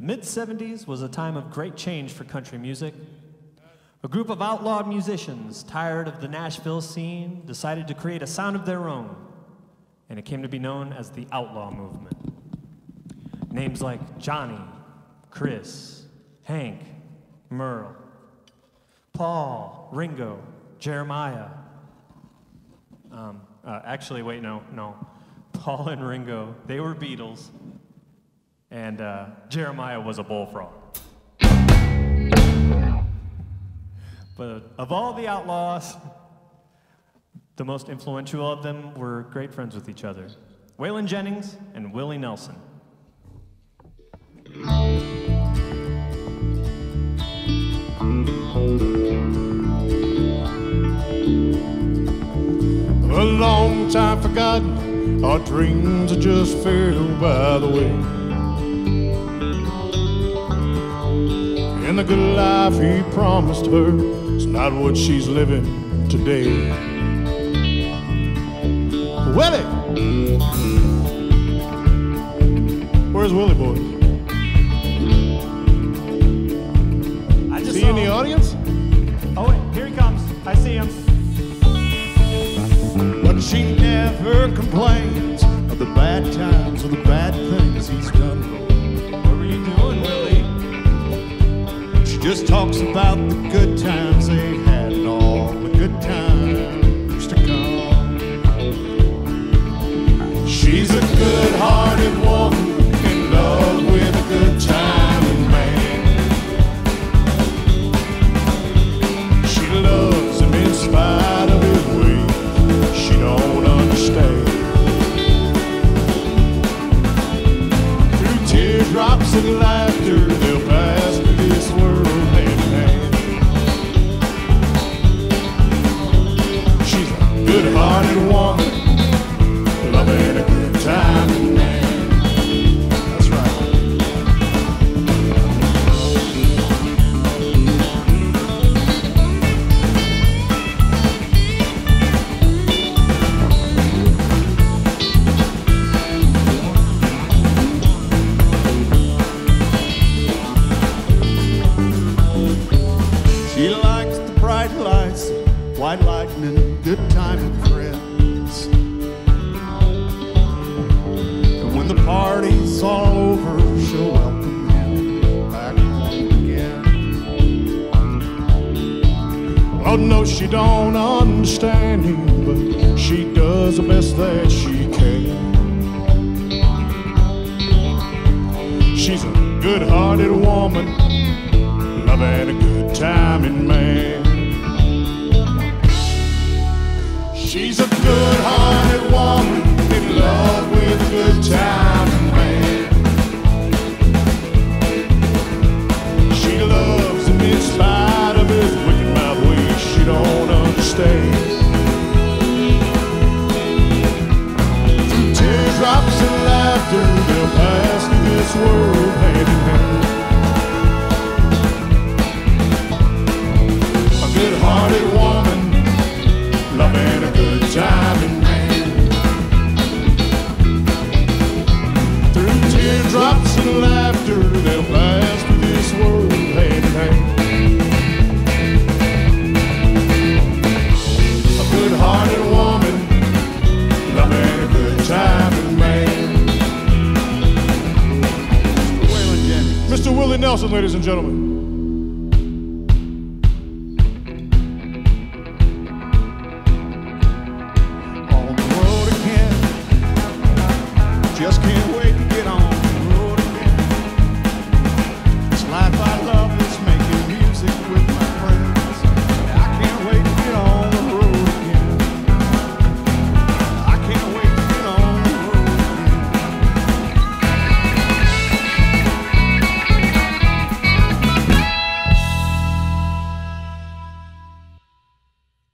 The mid 70s was a time of great change for country music. A group of outlawed musicians, tired of the Nashville scene, decided to create a sound of their own, and it came to be known as the Outlaw Movement. Names like Johnny, Chris, Hank, Merle, Paul, Ringo, Jeremiah. Um, uh, actually, wait, no, no. Paul and Ringo, they were Beatles, and uh, Jeremiah was a bullfrog. But of all the outlaws, the most influential of them were great friends with each other Waylon Jennings and Willie Nelson. A long time forgotten, our dreams are just filled by the way. And the good life he promised her is not what she's living today. Willie! Where's Willie, boy? I just Is he saw in the him. audience? Oh, wait, here he comes. I see him. But she never complains of the bad times or the bad things he's done. Just talks about the good bright lights, white lightning, good time friends. And when the party's all over, she'll welcome him back home again. Oh no, she don't understand him, but she does the best that she can. She's a good-hearted woman loving a good timing man. She's a good-hearted woman in love with good timing man. She loves him in spite of his wicked mouth ways she don't understand. Through teardrops and laughter, they'll pass through this world loving a good timing man. Through teardrops and laughter, they'll pass through this world hand in hand. A good-hearted woman, loving a good timing man. Mr. Willie Nelson, ladies and gentlemen. Just can't